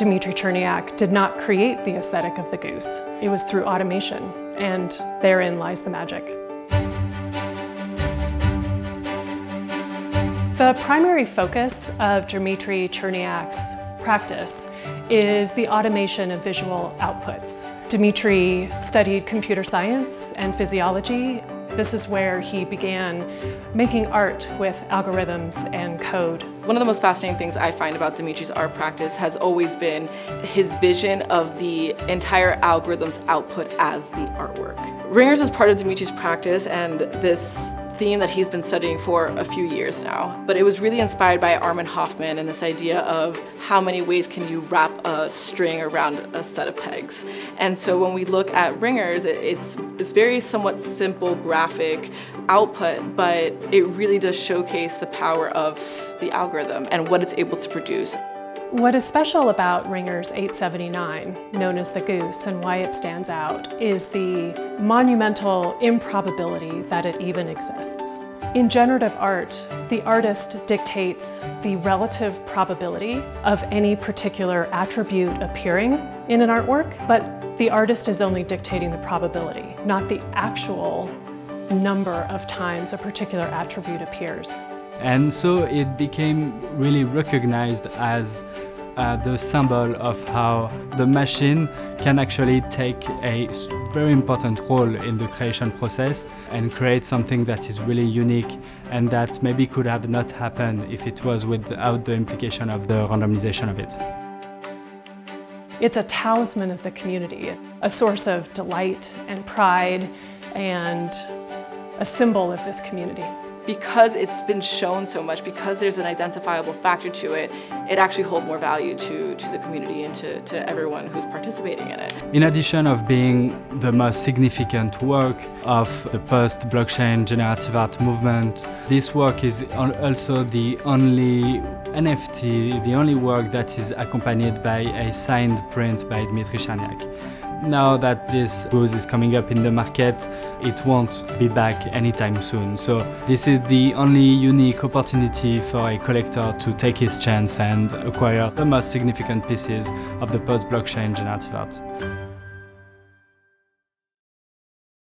Dmitri Cherniak did not create the aesthetic of the goose. It was through automation, and therein lies the magic. The primary focus of Dmitri Cherniak's practice is the automation of visual outputs. Dmitri studied computer science and physiology. This is where he began making art with algorithms and code. One of the most fascinating things I find about Dimitri's art practice has always been his vision of the entire algorithm's output as the artwork. Ringers is part of Dimitri's practice and this theme that he's been studying for a few years now. But it was really inspired by Armin Hofmann and this idea of how many ways can you wrap a string around a set of pegs. And so when we look at ringers, it's, it's very somewhat simple graphic output, but it really does showcase the power of the algorithm and what it's able to produce. What is special about Ringer's 879, known as the Goose, and why it stands out is the monumental improbability that it even exists. In generative art, the artist dictates the relative probability of any particular attribute appearing in an artwork, but the artist is only dictating the probability, not the actual number of times a particular attribute appears. And so it became really recognized as uh, the symbol of how the machine can actually take a very important role in the creation process and create something that is really unique and that maybe could have not happened if it was without the implication of the randomization of it. It's a talisman of the community, a source of delight and pride and a symbol of this community because it's been shown so much, because there's an identifiable factor to it, it actually holds more value to, to the community and to, to everyone who's participating in it. In addition of being the most significant work of the post-blockchain generative art movement, this work is also the only NFT, the only work that is accompanied by a signed print by Dmitri Cherniak. Now that this goose is coming up in the market, it won't be back anytime soon. So this is the only unique opportunity for a collector to take his chance and acquire the most significant pieces of the post-blockchain generative art.